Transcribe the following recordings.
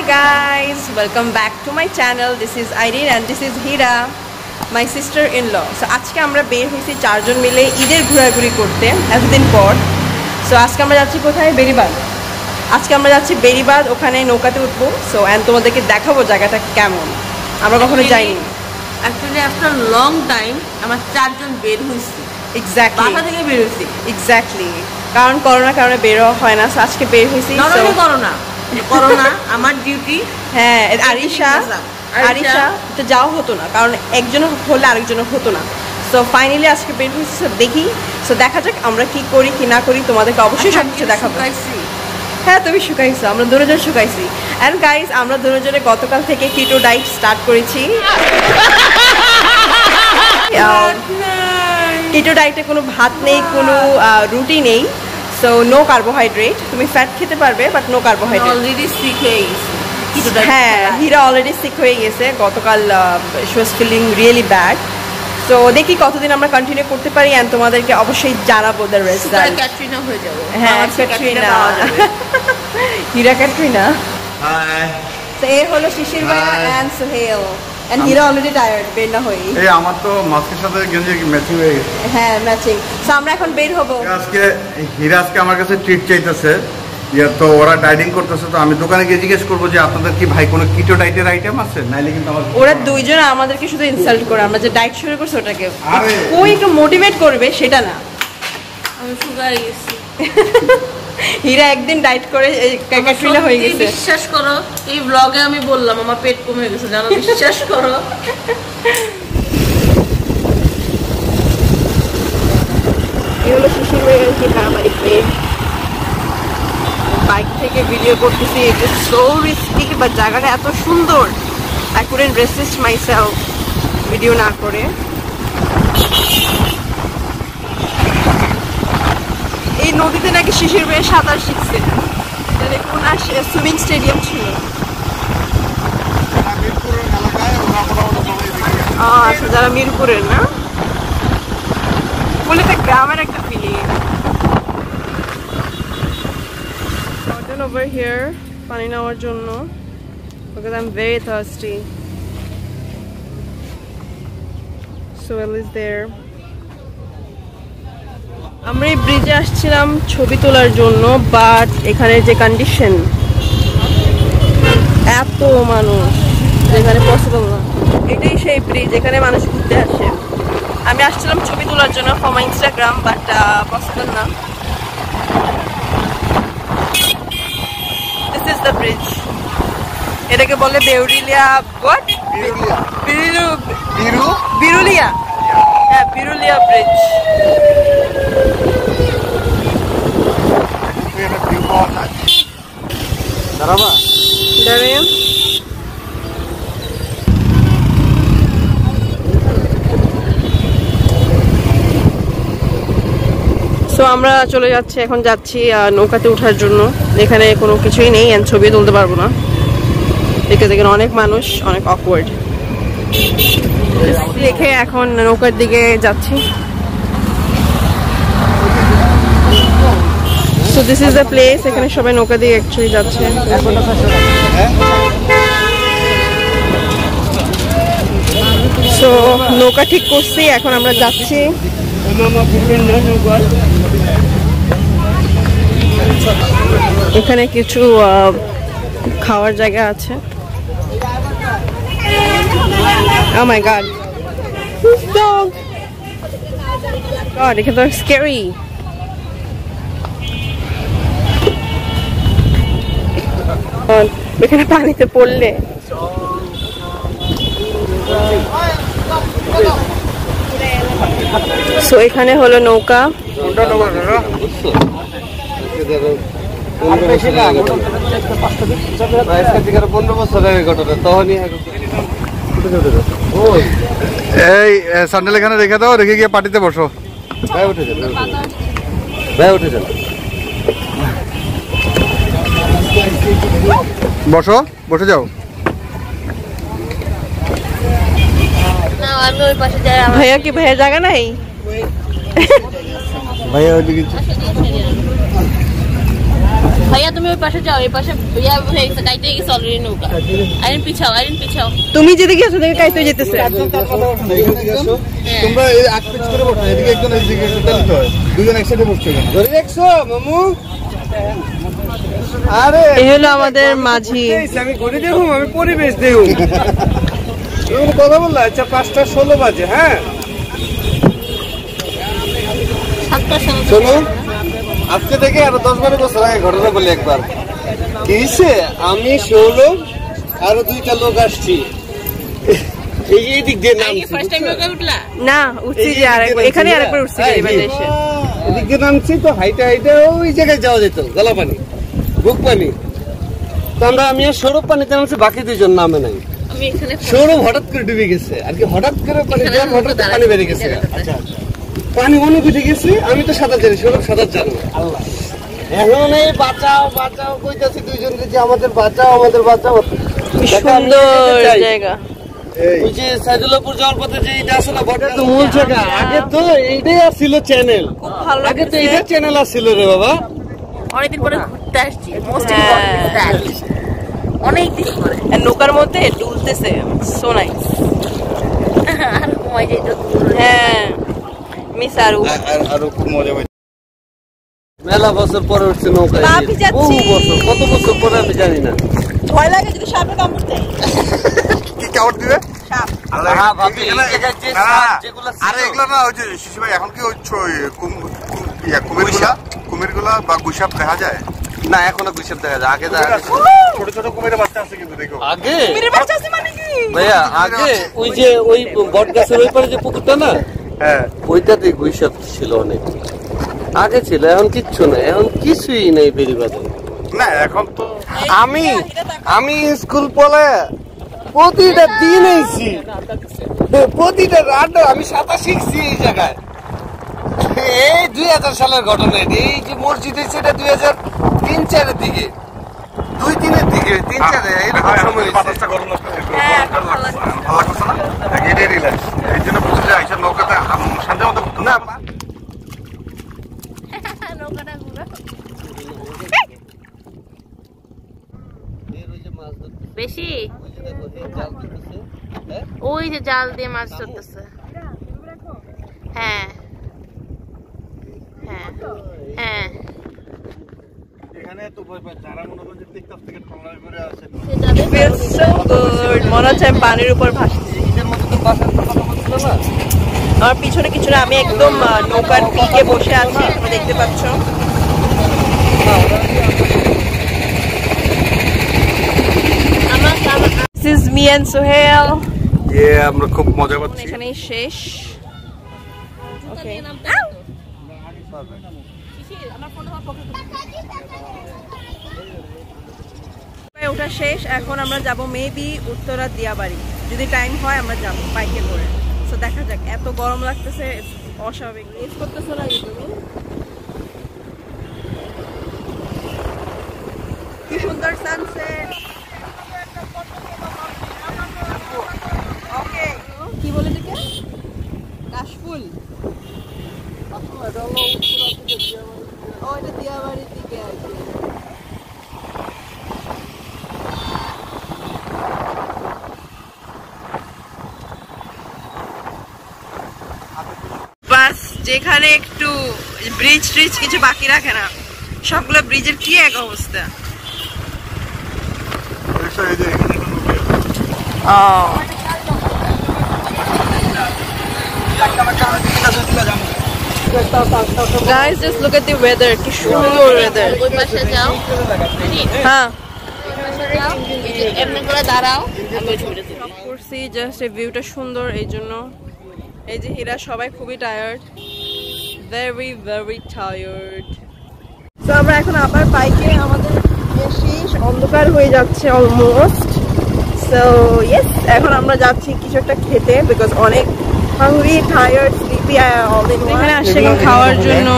Hi guys, welcome back to my channel. This is Irene and this is Hira, my sister-in-law. So আজকে আমরা বের হয়েছি চারজন মিলে ঈদের ঘোরাঘুরি করতে এতদিন পর। সো আজকে আমরা যাচ্ছি কোথায়? বেরিবাদ আজকে আমরা যাচ্ছি বেরিবাদ ওখানে নৌকাতে উঠবো। সো অ্যান্ড তোমাদেরকে দেখাবো জায়গাটা কেমন। আমরা কখনো যাইনি। অ্যাকচুয়ালি আফটার লং টাইম আমার চারজন বের হয়েছি। এক্স্যাক্টলি বাসা থেকে বের হয়েছি। এক্স্যাক্টলি কারণ করোনার কারণে বেরো হয় না। So আজকে বের হয়েছি নট করোনা আমার ডিউটি হ্যাঁ আরিশা আরিশা। তো যাওয়া হতো না কারণ একজনের হলে আরেকজনের হতো না। সো ফাইনালি আজকে বের হয়েছে দেখি। সো দেখা যাক আমরা কি করি কি না করি তোমাদেরকে অবশ্যই সব কিছু দেখাবো। হ্যাঁ তুমি শুকাইছো আমরা দুজন শুকাইছি। অ্যান্ড গাইস আমরা দুজনে গতকাল থেকে কিটো ডাইট স্টার্ট করেছি। কিটো ডাইটে কোনো ভাত নেই কোনো রুটি নেই। সো নো কার্বোহাইড্রেট তুমি ফ্যাট খেতে পারবে but no carbohydrate already sick হয়ে গেছি। হ্যাঁ হীরা অলরেডি সিক হয়ে গেছে। গতকাল she was feeling really bad so দেখি কতদিন আমরা কন্টিনিউ করতে পারি অ্যান্ড তোমাদেরকে অবশ্যই জানাব দ্য রেজাল্ট ক্যাটরিনা হয়ে যাব। হ্যাঁ ক্যাটরিনা হীরা ক্যাটরিনা হাই তো এ হলো শিশির ভাইয়া Hi. And Sohel and Hira already tired বের না হই এই আমার তো মাস্কের সাথে গেঞ্জি ম্যাচিং হয়ে গেছে। হ্যাঁ ম্যাচিং সো আমরা এখন বের হব। আজকে হীরা আজকে আমার কাছে ট্রিট চাইতেছে। ইয়ে তো ওরা ডাইটিং করতেছে তো আমি দোকানে গিয়ে জিজ্ঞেস করব যে আপনাদের কি ভাই কোনো কিটো ডাইটের আইটেম আছে? নাইলে কিন্তু আমার ওরা দুইজন আমাদেরকে শুধু ইনসাল্ট করে আমরা যে ডাইট শুরু করছি ওটাকে। আরে। কই একটু মোটিভেট করবে সেটা না। আমি শুকাই গেছি। হীরা একদিন ডাইট করে ক্যাটরিনা হয়ে গেছে। বিশ্বাস করো এই ব্লগে আমি বললাম আমার পেট কমে গেছে জানো বিশ্বাস করো। এই হলো শিশির ভাইয়ের কি বাড়িতে বাইক থেকে ভিডিও করতেছি এটা সো রিস্কি বাট জায়গাটা এত সুন্দর। I couldn't resist myself video না করে এই নদীতে নাকি শিশির ভাইয়ের সাঁতার শিখছে। তাহলে কোন সুইমিং স্টেডিয়াম ছিল। আচ্ছা যারা মিরপুরের না? বলে একটা গ্রামের একটা ফিলিং Fountain over here, পানি নেওয়ার জন্য। Because I'm very thirsty. Soel is there. আমরা এই ব্রিজে আসছিলাম ছবি তোলার জন্য বাট এখানে যে কন্ডিশন এত মানুষ যেখানে পসিবল না। এটাই সেই ব্রিজ এখানে মানুষ ঘুরতে আসে। আমি আসছিলাম ছবি তোলার জন্য for my Instagram but possible না। দিস ইজ দ্য ব্রিজ এটাকে বলে বেউরিলিয়া বিরুলিয়া। হ্যাঁ বিরুলিয়া ব্রিজ দাঁড়াবা। দাঁড়িয়ে সো আমরা চলে যাচ্ছি এখন যাচ্ছি নৌকাতে ওঠার জন্য। এখানে কোনো কিছুই নেই ছবি তুলতে পারব না। দেখে দেখেন অনেক মানুষ অনেক অকওয়ার্ড রেখে এখন নৌকার দিকে যাচ্ছি। So this is the place এখানে সবাই নৌকা দিয়ে অ্যাকচুয়ালি যাচ্ছে। সো নৌকা ঠিক করছি, এখন আমরা যাচ্ছি। এখানে কিছু খাওয়ার জায়গা আছে। Oh my god. Dog. God, এখানে তো scary. এখানে পানিতে পড়লে সো এখানে হলো নৌকা পনেরো বছরের ঘটনা তখনই এই স্যান্ডেল এখানে রেখে দাও রেখে গিয়ে পার্টিতে বসো। ভাই উঠে যান ভাই উঠে যান বসো বসে যাও। না আমি ওই পাশে যাই ভাইয়া কি ভাইয়া জায়গা নাই? ভাইয়া ওইদিকে ভাইয়া তুমি ওই পাশে যাও এই পাশে ইয়া হয়ে গেছে কাইতে গেছে অলরেডি নৌকা। আইরিন পিছাও আইরিন পিছাও। তুমি যেদিকে আছো দেখে কাইতে যেতেছে। তোমরা এই আগ পিছ করে বসো এদিকে একজন এদিকে একজন হয়। দুজন একসাথে বসছো ধরে দেখছ মামু? আরে এই হলো আমাদের মাঝি। আমি ঘুরে দেখুম আমি পরিবেশ দেখুম। তুমি কথা বললা? আচ্ছা পাঁচটা ষোলো বাজে হ্যাঁ? সময় শোনো আজকে থেকে আরও দশ বারো বছর আগে ঘটনা বলি একবার। কি আমি সৌরভ আরও দুইটা লোক আসছি। এই এই দিক দিয়ে নামছি ফার্স্ট টাইম নৌকা উঠলা? না উঠছি যে আরেকবার এখানে আরেকবার উঠছি গাড়ি এসে। এদিক দিয়ে নামছি তো হাইটা হাইটা ওই জায়গায় যাওয়া যেত গলা পানি বুক পানি। তো আমরা আমি আর সৌরভ পানিতে নামছি বাকি দুজন নামে নাই। আমি সৌরভ হঠাৎ করে ডুবে গেছে। আর কি হঠাৎ করে পানি হঠাৎ পানি বেড়ে গেছে। আচ্ছা, পানি উঠে গেছে আমি তো সাঁতার জানি সৌরভ সাঁতার জানো আল্লাহ। এখন এই বাঁচাও বাঁচাও কইতাছি দুইজনকে যে আমাদের বাঁচাও আমাদের বাঁচাও। কি সুন্দর জায়গা। ওই যে সাইদুল্লাহপুর যাওয়ার যে এটা আছে না বটটা তো মূল জায়গা। আগে তো এইটাই আসছিল চ্যানেল খুব ভালো আগে তো এইটা চ্যানেল রে বাবা। অনেকদিন পরে ঘুরতে আসছি। মোস্ট হ্যাঁ। অনেক দিন পরে। নৌকার মধ্যে ডুলতেছে সো নাইস আর ঘুমাই যাইত হ্যাঁ। আরু। খুব মজা পাই মেলা বছর পরে উঠছে নৌকায়। বহু বছর কত বছর পরে আমি জানি না। ভয় লাগে যদি সাপে কামড় দেয়। কি কাউট দিবে? সাপ। হ্যাঁ, ভাবি, এই জায়গায় যে না, সাপ যেগুলো ছিল- আরে এগুলো না ওই যে শিশু ভাই এখন কি ওই ছ- ওই কুম- কুম- কুমিরগুলা? কুমিরগুলা বা গুসাপ দেখা যায়? না এখনও দেখা যায়। আগে। ছোট ছোট কুমিরের বাচ্চা আছে কিন্তু দেখো। আগে? বাচ্চা আছে মানে কি? ভাইয়া আগে ওই যে ওই বট গাছের ওই পারে যে পুকুরটা না? হ্যাঁ। ওইটাতে গুইসাপ ছিল অনেক। আগে ছিল এখন কিচ্ছু নাই এখন কিছুই নেই বেরিবাদে। না এখন তো আমি আমি স্কুল পড়ে প্রতিটা দিন এইছি প্রতিটা রাত আমি সাঁতার শিখছি এই জায়গায়। এই দুই হাজার সালের ঘটনা। এই যে মসজিদ হয়েছে এটা দুই হাজার তিন চারের দিকে। দুই তিনের দিকে তিন চারে এরকম সময় বাতাসটা গরম হ্যাঁ, এখন ভালো লাগছে। না? এটাই রিল্যাক্স এই জন্য বুঝছি যে আইসার নৌকাতে শান্তি মতো ঘুরতে না না নৌকাটা ঘুরো। বেশি? ওই যে জাল দিয়ে মাছ ধরতেছে। হ্যাঁ হ্যাঁ হ্যাঁ এখানে তো ভয় পায় যারা মনে করেন যে টিকটক থেকে ট্রলার করে আসে feels so good মনে হচ্ছে আমি পানির উপর ভাসছি। ঈদের মধ্যে তো বাসার কথা বলছিল না। আমার পিছনে কিছু না আমি একদম নৌকার পিকে বসে আছি তোমরা দেখতে পাচ্ছ। আমার আমার This is me and Sohail আমরা খুব মজা পাচ্ছি। এখানেই শেষ। ওটা শেষ, এখন আমরা যাব মেবি উত্তরা দিয়াবাড়ি। যদি টাইম হয়, আমরা যাব বাইকে করে। তো দেখা যাক, এত গরম লাগতেছে অস্বাভাবিক। মিস করতেছো না তুমি? কি সুন্দর সানসেট ওকে কি কাশফুল। ও, এটা দিয়াবাড়ির দিকে আর কি বাস যেখানে একটু ব্রিজ ট্রিজ কিছু বাকি রাখে না সবগুলো ব্রিজের কি এক অবস্থা Oh. Guys, just look at the weather. কি সুন্দর weather. ওই পাশে যাও হ্যাঁ এমনি করে দাঁড়াও আমি ওই ছবিটা তুলি। করছি জাস্ট এই ভিউটা সুন্দর এই জন্য এই যে হীরা সবাই খুবই টায়ার্ড ভেরি ভেরি টায়ার্ড তো আমরা এখন আবার বাইকে আমাদের শেষ অন্ধকার হয়ে যাচ্ছে অলমোস্ট সো ইয়েস এখন আমরা যাচ্ছি কিছু একটা খেতে বিকজ অনেক hungry tired sleepy all in এখানে আসছে খাওয়ার জন্য।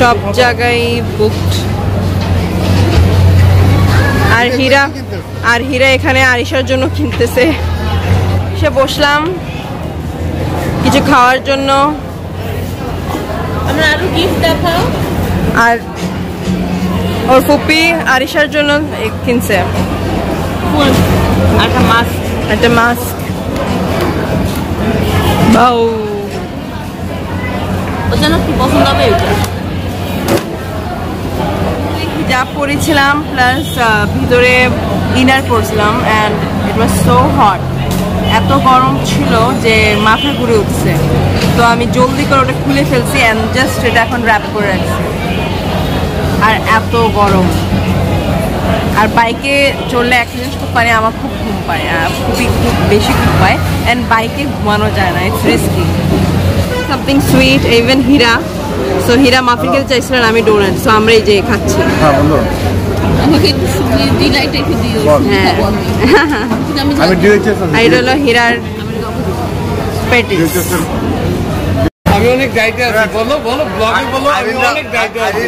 সব জায়গায় বুকড আর হীরা আর হীরা এখানে আরিশার জন্য কিনতেছে। সে বসলাম কিছু খাওয়ার জন্য। আমরা আরও গিফট দেখাও। আর ওর ফুপি আরিশার জন্য কিনছে। ফুল একটা মাছ একটা মাস্ক বাউ। ও যেন কি পছন্দ হবে এটা? পরেছিলাম প্লাস ভিতরে inner পরছিলাম and it was so hot এত গরম ছিল যে মাথা ঘুরে উঠছে। তো আমি জলদি করে ওটা খুলে ফেলছি অ্যান্ড জাস্ট এটা এখন র্যাপ করে রাখছি। আর এত গরম। আর বাইকে চললে এক জিনিস খুব পারে আমার খুব ঘুম পায় আর খুবই খুব বেশি ঘুম পায়। অ্যান্ড বাইকে ঘুমানো যায় না it's risky something sweet even Hira so Hira খেতে চাইছিলেন আমি ডোনাট সো আমরা এই যে খাচ্ছি। হ্যাঁ বলো। আমাকে একটু সুবিধে ডিলাইট একটু দিও। হ্যাঁ। আমি এটা হলো হীরার পেটিস। আমি অনেক আছি বলো বলো ব্লগে বলো আমি অনেক আছি।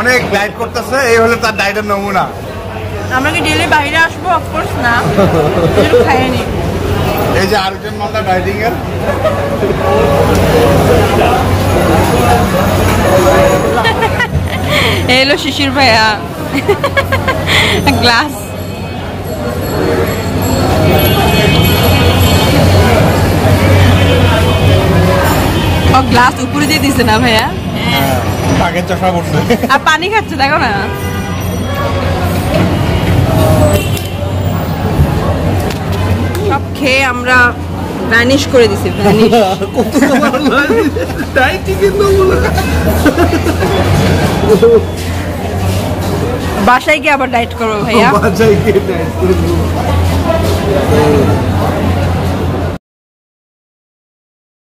অনেক ডাইট করতেছে এই হলো তার ডাইটের নমুনা। আমরা কি ডেলি বাইরে আসব? অফকোর্স না। খাইনি। এই যে আরেকজন মালদা ডাইটিং এর এই হলো শিশির ভাইয়া গ্লাস ও গ্লাস উপরে দিয়ে দিছে না ভাইয়া আগের চশমা পড়ছে আর পানি খাচ্ছে দেখো না সব খেয়ে আমরা ভ্যানিশ করে দিছি ভ্যানিশ এর নমুনা বাসায় গিয়ে আবার ডাইট করব ভাইয়া বাজাই গিয়ে ডাইট করে